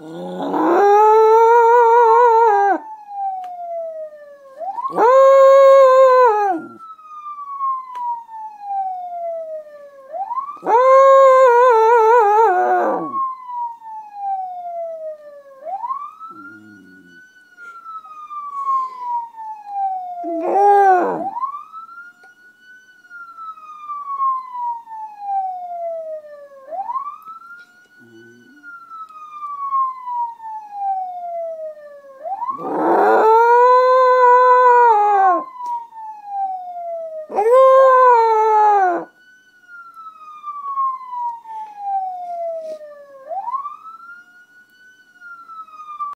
아! Oh!